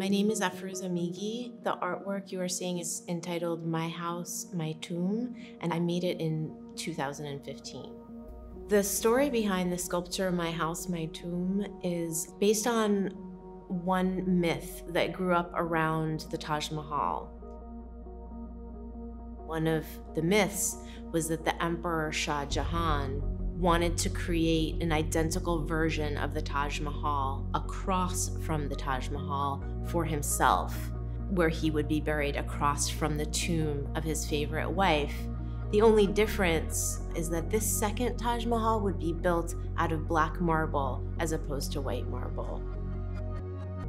My name is Afruz Amighi. The artwork you are seeing is entitled My House, My Tomb, and I made it in 2015. The story behind the sculpture My House, My Tomb is based on one myth that grew up around the Taj Mahal. One of the myths was that the Emperor Shah Jahan wanted to create an identical version of the Taj Mahal across from the Taj Mahal for himself, where he would be buried across from the tomb of his favorite wife. The only difference is that this second Taj Mahal would be built out of black marble as opposed to white marble.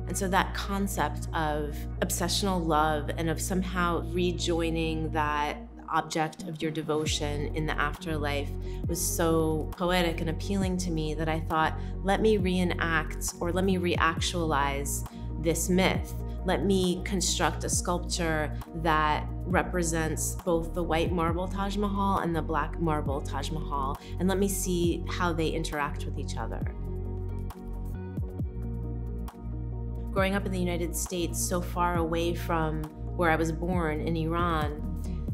And so that concept of obsessional love and of somehow rejoining that object of your devotion in the afterlife was so poetic and appealing to me that I thought, let me reenact or let me reactualize this myth. Let me construct a sculpture that represents both the white marble Taj Mahal and the black marble Taj Mahal, and let me see how they interact with each other. Growing up in the United States, so far away from where I was born in Iran,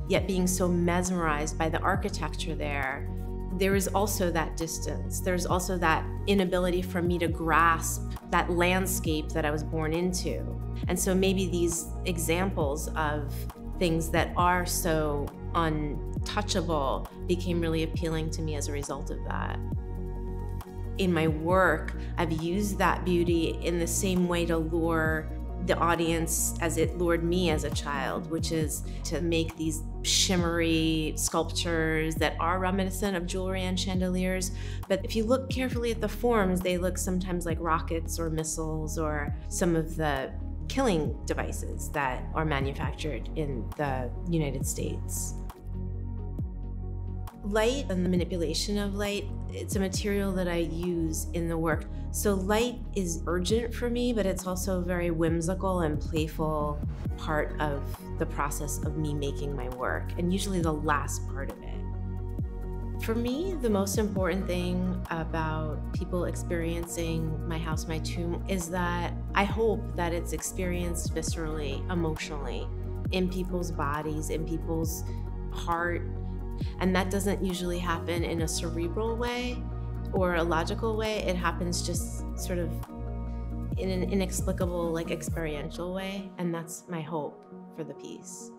yet being so mesmerized by the architecture there, there is also that distance. There's also that inability for me to grasp that landscape that I was born into. And so maybe these examples of things that are so untouchable became really appealing to me as a result of that. In my work, I've used that beauty in the same way to lure the audience as it lured me as a child, which is to make these shimmery sculptures that are reminiscent of jewelry and chandeliers. But if you look carefully at the forms, they look sometimes like rockets or missiles or some of the killing devices that are manufactured in the United States. Light and the manipulation of light, it's a material that I use in the work. So light is urgent for me, but it's also a very whimsical and playful part of the process of me making my work, and usually the last part of it. For me, the most important thing about people experiencing My House, My Tomb is that I hope that it's experienced viscerally, emotionally, in people's bodies, in people's heart, and that doesn't usually happen in a cerebral way or a logical way. It happens just sort of in an inexplicable, like experiential way. And that's my hope for the piece.